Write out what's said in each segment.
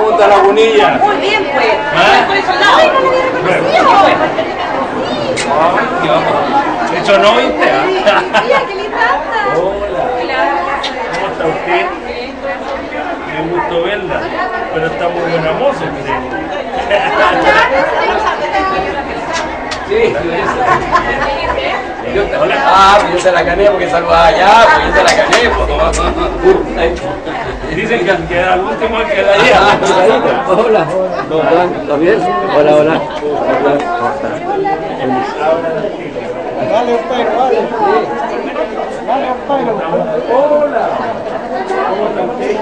¿Cómo está la bonilla? Muy bien, pues. ¿Ah? Por esos lados. Ay, qué vamos. De hecho, no viste, ¿ah? Mira, qué linda. Hola, ¿cómo está usted? Me gusto verla, pero está muy buena moza yo Hola. Ah, pues yo te la gané porque saludaba allá, pues yo te la gané. Pues. Dicen que, que al último que queda allá. Hola, ¿todo bien? Hola, hola. Dale, Ospeiro, dale. Dale, Ospeiro. Hola. ¿Cómo está usted?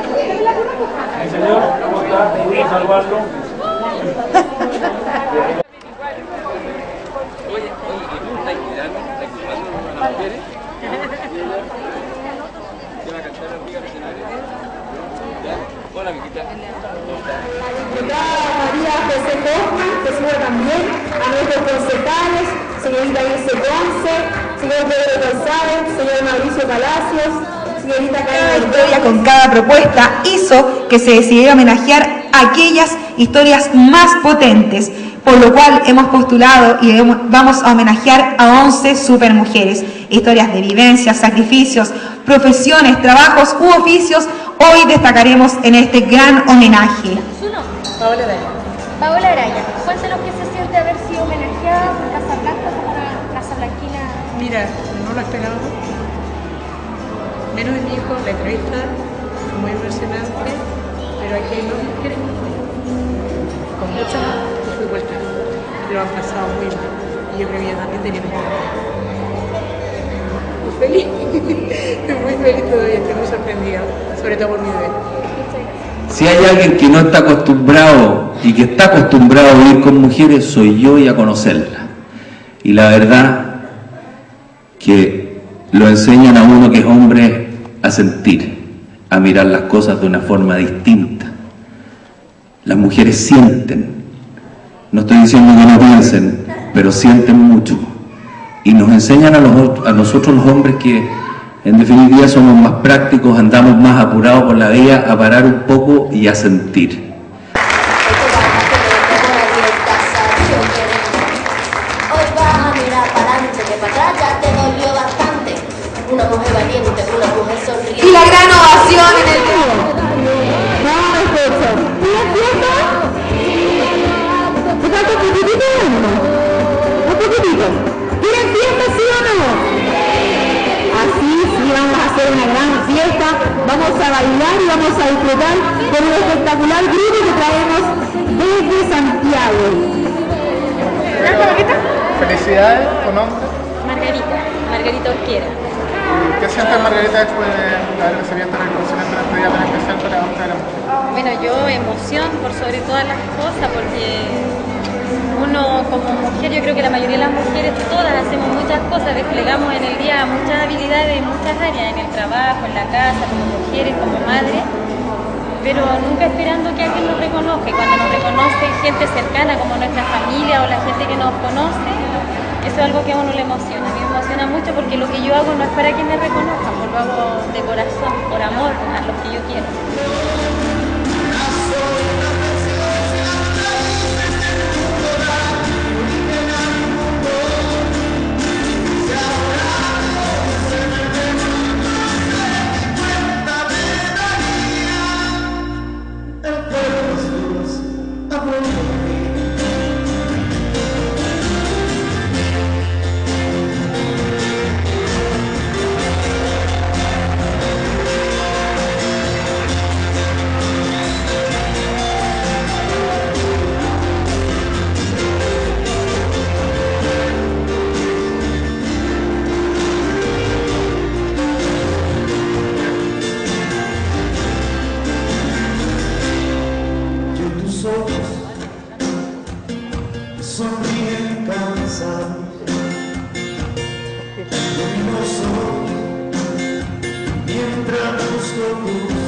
Sí, señor, ¿cómo está? ¿Puedo Hoffman, que también, a nuestros concejales, señorita Ilse Ponce, señor Pedro González, señor Mauricio Palacios, señorita Cada historia con cada propuesta hizo que se decidiera homenajear aquellas historias más potentes, por lo cual hemos postulado y vamos a homenajear a 11 supermujeres. Historias de vivencias, sacrificios, profesiones, trabajos u oficios, hoy destacaremos en este gran homenaje. Paola. Paola Araya. Cuéntanos qué se siente haber sido homenajeada por Casa Blanca como una Casa Blanquina. Mira, no lo esperábamos. Menos en mi hijo, la entrevista muy impresionante, pero aquí hay dos mujeres con mucha dificultad. Lo han pasado muy mal. Y yo creo que también Muy feliz. Estoy muy feliz todavía, estoy muy sorprendida, sobre todo por mi bebé. Si hay alguien que no está acostumbrado y que está acostumbrado a vivir con mujeres, soy yo y a conocerla. Y la verdad que lo enseñan a uno que es hombre a sentir, a mirar las cosas de una forma distinta. Las mujeres sienten, no estoy diciendo que no piensen, pero sienten mucho. Y nos enseñan a, a nosotros los hombres que en definitiva somos más prácticos, andamos más apurados por la vida, a parar un poco y a sentir. Hoy vas a mirar para adelante, que para atrás ya te dolió bastante. Una mujer valiente, una mujer sonriente. Y la gran ovación en el hacer una gran fiesta. Vamos a bailar y vamos a disfrutar con un espectacular grupo que traemos desde Santiago. Felicidades, tu nombre. Margarita. Margarita Orquiera. ¿Y ¿Qué sientes Margarita después de haber recibido esta reconocimiento en este día tan especial para la mujer? Bueno, yo emoción por sobre todas las cosas porque como mujer, yo creo que la mayoría de las mujeres todas hacemos muchas cosas, desplegamos en el día muchas habilidades en muchas áreas, en el trabajo, en la casa, como mujeres, como madres, pero nunca esperando que alguien nos reconozca. Cuando nos reconoce gente cercana como nuestra familia o la gente que nos conoce, eso es algo que a uno le emociona. A mí me emociona mucho porque lo que yo hago no es para que me reconozcan, lo hago de corazón, por amor a los que yo quiero. ojos sonríen cansados. Luminoso, mientras busco tu